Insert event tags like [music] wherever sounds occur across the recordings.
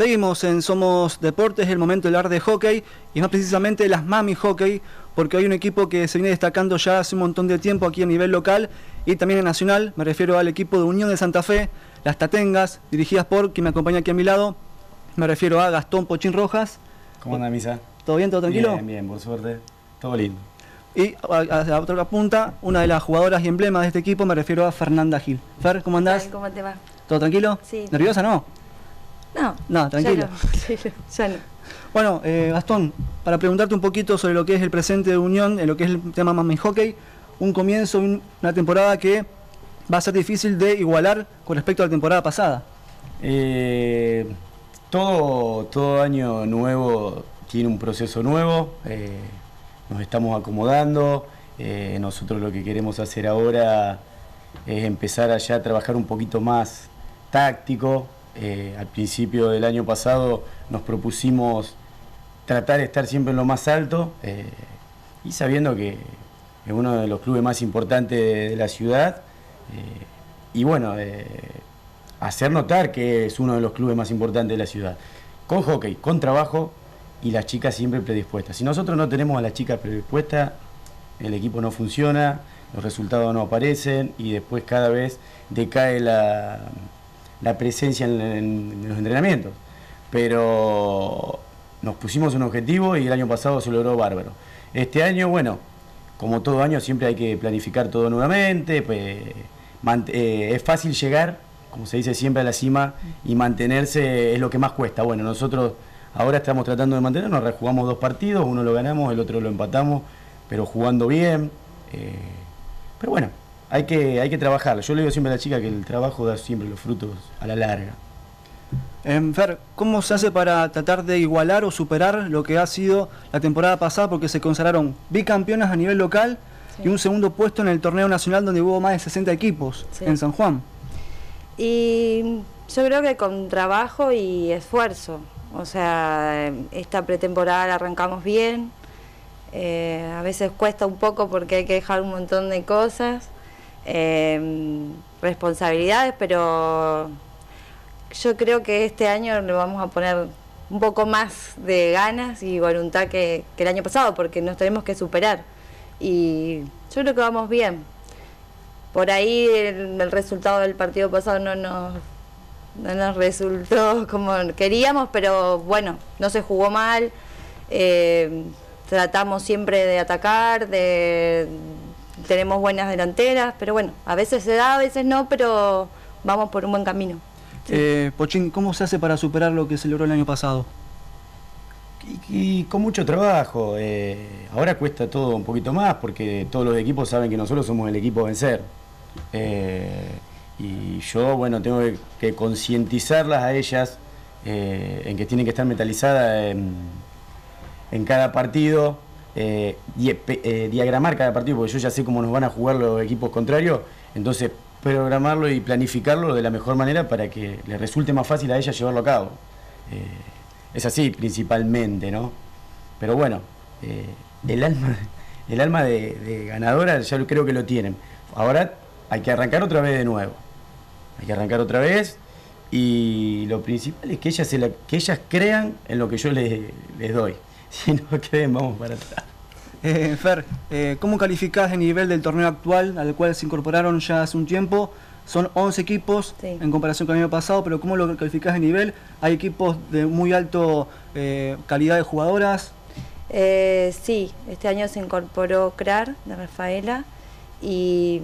Seguimos en Somos Deportes, el momento de hablar de hockey y más precisamente las Mami Hockey, porque hay un equipo que se viene destacando ya hace un montón de tiempo aquí a nivel local y también en nacional. Me refiero al equipo de Unión de Santa Fe, las Tatengas, dirigidas por quien me acompaña aquí a mi lado. Me refiero a Gastón Pochín Rojas. ¿Cómo anda, Misa? ¿Todo bien, todo tranquilo? Bien, bien, por suerte. Todo lindo. Y a, la otra punta, una de las jugadoras y emblemas de este equipo, me refiero a Fernanda Gil. Fer, ¿cómo andás? ¿Cómo te va? ¿Todo tranquilo? Sí. ¿Nerviosa no? No. No, tranquilo. [laughs] Ya no. Bueno, eh, Gastón, para preguntarte un poquito sobre lo que es el presente de Unión, en lo que es el tema Mami Hockey, un comienzo, una temporada que va a ser difícil de igualar con respecto a la temporada pasada. Eh, todo, todo año nuevo tiene un proceso nuevo, eh, nos estamos acomodando, nosotros lo que queremos hacer ahora es empezar allá a trabajar un poquito más táctico, eh, al principio del año pasado nos propusimos tratar de estar siempre en lo más alto eh, y sabiendo que es uno de los clubes más importantes de, la ciudad eh, y bueno, hacer notar que es uno de los clubes más importantes de la ciudad. Con hockey, con trabajo y las chicas siempre predispuestas. Si nosotros no tenemos a las chicas predispuestas, el equipo no funciona, los resultados no aparecen y después cada vez decae la la presencia en, los entrenamientos. Pero nos pusimos un objetivo y el año pasado se logró bárbaro. Este año, bueno, como todo año siempre hay que planificar todo nuevamente, pues, eh, es fácil llegar, como se dice siempre, a la cima y mantenerse es lo que más cuesta. Bueno, nosotros ahora estamos tratando de mantenernos, jugamos dos partidos, uno lo ganamos, el otro lo empatamos, pero jugando bien. Eh, pero bueno, hay que, hay que trabajarlo. Yo le digo siempre a la chica que el trabajo da siempre los frutos a la larga. Eh, Fer, ¿cómo se hace para tratar de igualar o superar lo que ha sido la temporada pasada? Porque se consagraron bicampeonas a nivel local y un segundo puesto en el torneo nacional donde hubo más de 60 equipos en San Juan. Y yo creo que con trabajo y esfuerzo. O sea, esta pretemporada la arrancamos bien. Eh, a veces cuesta un poco porque hay que dejar un montón de cosas eh, responsabilidades, pero yo creo que este año le vamos a poner un poco más de ganas y voluntad que, el año pasado, porque nos tenemos que superar. Y yo creo que vamos bien. Por ahí el, resultado del partido pasado no nos, no nos resultó como queríamos, pero bueno, no se jugó mal. Eh, tratamos siempre de atacar, de, tenemos buenas delanteras, pero bueno, a veces se da, a veces no, pero vamos por un buen camino. Eh, Pochín, ¿cómo se hace para superar lo que se logró el año pasado? Y, con mucho trabajo. Eh, ahora cuesta todo un poquito más porque todos los equipos saben que nosotros somos el equipo a vencer. Eh, y yo, bueno, tengo que, concientizarlas a ellas en que tienen que estar metalizadas en cada partido eh, eh, diagramar cada partido, porque yo ya sé cómo nos van a jugar los equipos contrarios, entonces programarlo y planificarlo de la mejor manera para que le resulte más fácil a ella llevarlo a cabo. Eh, es así principalmente, ¿no? Pero bueno, el alma, el alma de, ganadora ya creo que lo tienen. Ahora hay que arrancar otra vez de nuevo. Hay que arrancar otra vez y lo principal es que ellas, que ellas crean en lo que yo les doy. [laughs] Si no creen, vamos para atrás. Eh, Fer, eh, ¿cómo calificás el nivel del torneo actual al cual se incorporaron ya hace un tiempo? Son 11 equipos en comparación con el año pasado, pero ¿cómo lo calificás el nivel? ¿Hay equipos de muy alto eh, calidad de jugadoras? sí, este año se incorporó CRAR de Rafaela y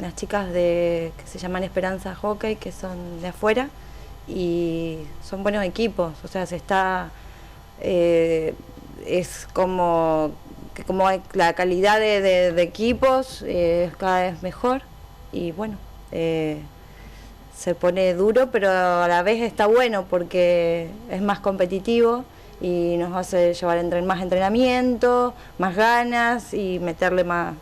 las chicas de que se llaman Esperanza Hockey, que son de afuera, y son buenos equipos, o sea, se está es como que como la calidad de, equipos eh, es cada vez mejor y bueno, eh, se pone duro, pero a la vez está bueno porque es más competitivo y nos hace llevar entre, más entrenamiento, más ganas y meterle más,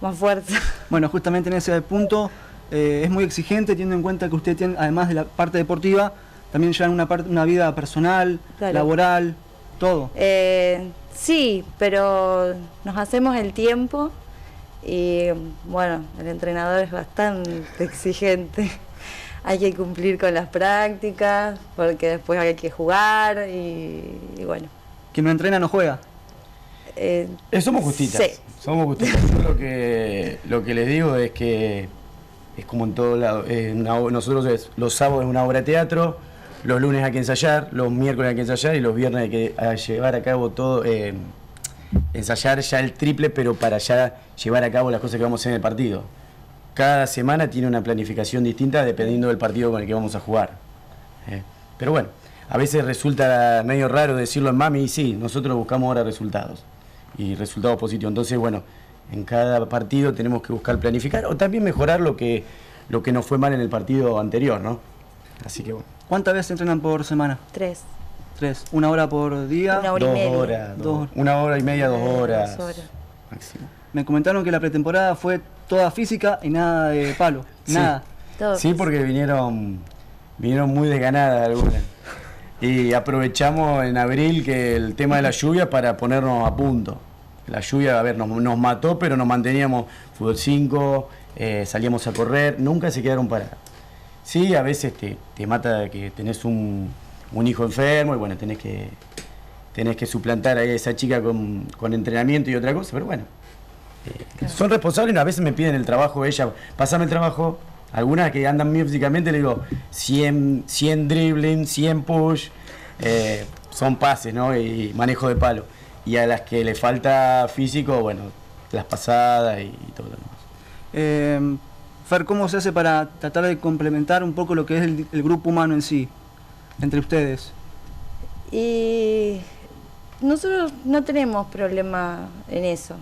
más fuerza. [laughs] Bueno, justamente en ese punto eh, es muy exigente, teniendo en cuenta que usted tiene, además de la parte deportiva, también llevan una, parte, una vida personal, laboral, todo. Sí, pero nos hacemos el tiempo y bueno, el entrenador es bastante [laughs] exigente. hay que cumplir con las prácticas, porque después hay que jugar y, bueno. Quien no entrena no juega. Eh, eh, somos justitas. Sí. Somos justitas. Yo lo que, lo que les digo es que es como en todo lado. nosotros los sábados es una obra de teatro, los lunes hay que ensayar, los miércoles hay que ensayar y los viernes hay que llevar a cabo todo. Eh, ensayar ya el triple, pero para ya llevar a cabo las cosas que vamos a hacer en el partido. Cada semana tiene una planificación distinta dependiendo del partido con el que vamos a jugar. Eh, pero bueno, a veces resulta medio raro decirlo en mami y sí, nosotros buscamos ahora resultados y resultados positivos. Entonces, bueno, en cada partido tenemos que buscar planificar o también mejorar lo que, lo que nos fue mal en el partido anterior, ¿no? Así que bueno. ¿Cuántas veces entrenan por semana? Tres. Tres. ¿Una hora por día? Una hora y media. Horas, Una hora y media, dos horas. Dos horas. Máximo. Me comentaron que la pretemporada fue toda física y nada de palo. Nada. sí, porque vinieron, vinieron muy desganadas algunas. Y aprovechamos en abril que el tema de la lluvia para ponernos a punto. La lluvia, a ver, nos, mató, pero nos manteníamos fútbol 5, eh, salíamos a correr, nunca se quedaron parados. Sí, a veces te, te mata que tenés un, un hijo enfermo y bueno, tenés que, tenés que suplantar a esa chica con, entrenamiento y otra cosa, pero bueno. Eh, son responsables, a veces me piden el trabajo, ella, pásame el trabajo, algunas que andan bien físicamente le digo 100, 100 dribbling, 100 push, eh, son pases, ¿no? Y manejo de palo. Y a las que le falta físico, bueno, las pasadas y, todo lo demás. Eh, Fer, ¿cómo se hace para tratar de complementar un poco lo que es el grupo humano en sí? entre ustedes? Y nosotros no tenemos problema en eso.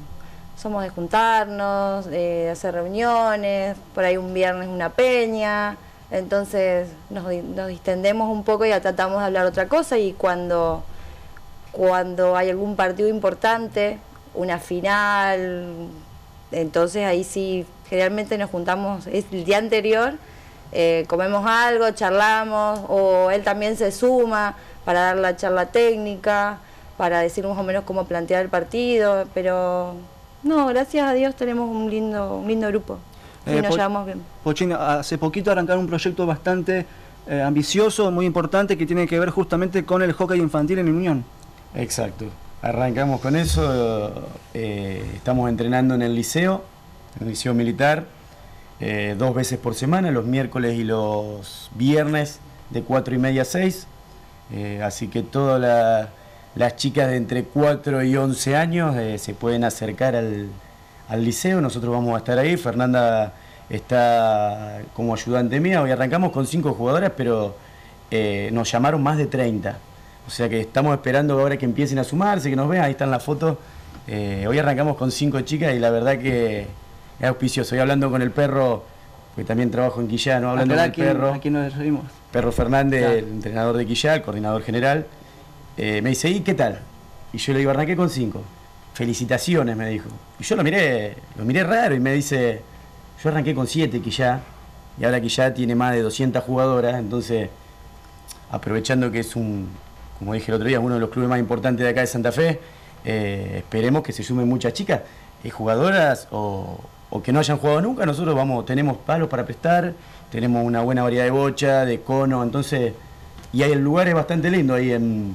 Somos de juntarnos, de hacer reuniones, por ahí un viernes una peña, entonces nos, distendemos un poco y tratamos de hablar otra cosa y cuando, cuando hay algún partido importante, una final, entonces ahí sí, generalmente nos juntamos el día anterior eh, comemos algo, charlamos, o él también se suma para dar la charla técnica, para decir más o menos cómo plantear el partido, pero no, gracias a Dios tenemos un lindo, un lindo grupo y eh, nos llevamos bien. Pochín, hace poquito arrancaron un proyecto bastante eh, ambicioso, muy importante, que tiene que ver justamente con el hockey infantil en Unión. Exacto, arrancamos con eso, estamos entrenando en el liceo, en el liceo militar, eh, dos veces por semana, los miércoles y los viernes de 4 y media a 6. Eh, así que todas las chicas de entre 4 y 11 años eh, se pueden acercar al, liceo. Nosotros vamos a estar ahí. Fernanda está como ayudante mía. Hoy arrancamos con 5 jugadoras, pero nos llamaron más de 30. O sea que estamos esperando ahora que empiecen a sumarse, que nos vean. Ahí están las fotos. hoy arrancamos con 5 chicas y la verdad que es auspicioso. Estoy hablando con el perro, que también trabajo en Quillá, ¿no? Hablando con el perro. Aquí nos referimos. Perro Fernández, el entrenador de Quillá, el coordinador general. Eh, me dice, ¿y qué tal? Y yo le digo, arranqué con cinco. Felicitaciones, me dijo. Y yo lo miré, lo miré raro y me dice, yo arranqué con siete Quillá, y ahora Quillá tiene más de 200 jugadoras, entonces, aprovechando que es un, como dije el otro día, uno de los clubes más importantes de acá de Santa Fe, eh, esperemos que se sumen muchas chicas, eh, jugadoras o, que no hayan jugado nunca, nosotros vamos, tenemos palos para prestar, tenemos una buena variedad de bocha, de cono, entonces, y hay el lugar es bastante lindo ahí en,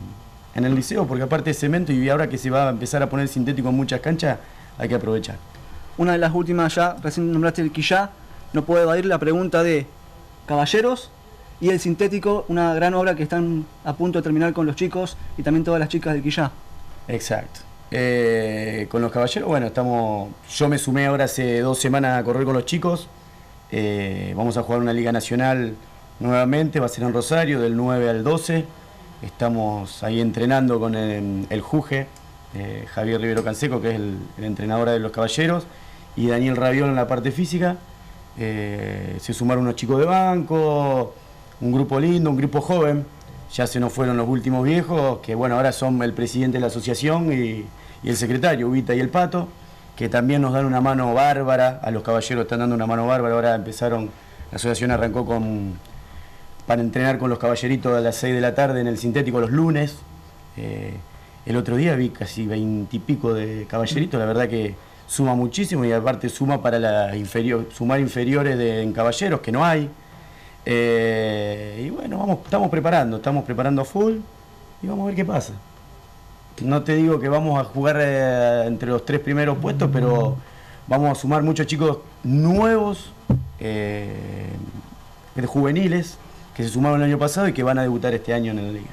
el liceo, porque aparte de cemento y ahora que se va a empezar a poner sintético en muchas canchas, hay que aprovechar. Una de las últimas ya, recién nombraste el Quillá, no puedo evadir la pregunta de Caballeros y el sintético, una gran obra que están a punto de terminar con los chicos y también todas las chicas del Quillá. Exacto. Eh, con los caballeros, bueno, estamos. Yo me sumé ahora hace dos semanas a correr con los chicos. Eh, vamos a jugar una liga nacional nuevamente, va a ser en Rosario, del 9 al 12. Estamos ahí entrenando con el, Juge, eh, Javier Rivero Canseco, que es el, entrenador de los caballeros, y Daniel Raviol en la parte física. se sumaron unos chicos de banco, un grupo lindo, un grupo joven ya se nos fueron los últimos viejos, que bueno, ahora son el presidente de la asociación y, el secretario, Ubita y el Pato, que también nos dan una mano bárbara, a los caballeros están dando una mano bárbara, ahora empezaron, la asociación arrancó con para entrenar con los caballeritos a las 6 de la tarde en el sintético los lunes. Eh, el otro día vi casi veintipico de caballeritos, la verdad que suma muchísimo y aparte suma para la inferior, sumar inferiores de, en caballeros, que no hay. Eh, y bueno, vamos, estamos preparando, estamos preparando a full y vamos a ver qué pasa. No te digo que vamos a jugar eh, entre los tres primeros puestos, pero vamos a sumar muchos chicos nuevos, eh, juveniles, que se sumaron el año pasado y que van a debutar este año en la liga.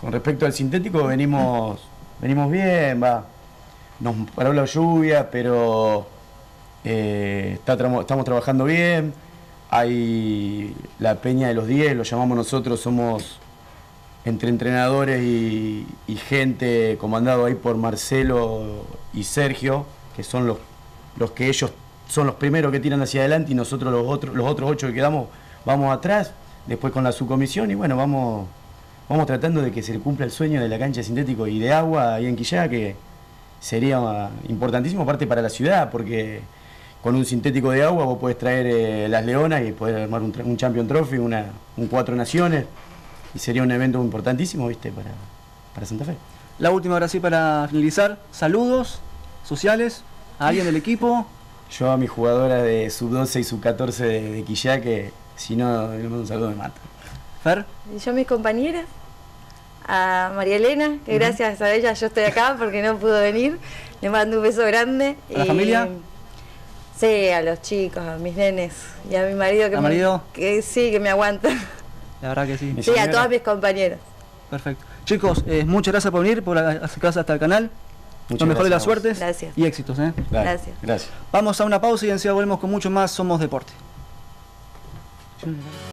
Con respecto al sintético, venimos, venimos bien, va. Nos paró la lluvia, pero eh, estamos trabajando bien. Hay la Peña de los 10, lo llamamos nosotros, somos entre entrenadores y, gente comandado ahí por Marcelo y Sergio, que son los, los que ellos son los primeros que tiran hacia adelante y nosotros los otros, los otros ocho que quedamos vamos atrás, después con la subcomisión y bueno, vamos, vamos tratando de que se cumpla el sueño de la cancha sintético y de agua ahí en Quillá, que sería importantísimo aparte para la ciudad, porque con un sintético de agua vos podés traer eh, las leonas y poder armar un, un Champion Trophy, una, un Cuatro Naciones y sería un evento importantísimo, ¿viste? Para, para Santa Fe. La última ahora sí para finalizar, saludos sociales a alguien del equipo. Yo a mi jugadora de sub-12 y sub-14 de, Quillá, que si no, le mando un saludo me mata. Fer. Yo a mis compañeras, a María Elena, que gracias a ella yo estoy acá porque no pudo venir. Le mando un beso grande. ¿A la familia? Sí, a los chicos, a mis nenes y a mi marido que, marido? que sí, que me aguanta. La verdad que sí. Sí, a todos mis compañeros. Perfecto. Chicos, eh, muchas gracias por venir, por acercarse hasta el canal. Muchas Lo mejor de las suertes gracias. y éxitos. ¿eh? Gracias. Gracias. Vamos a una pausa y enseguida volvemos con mucho más Somos Deporte.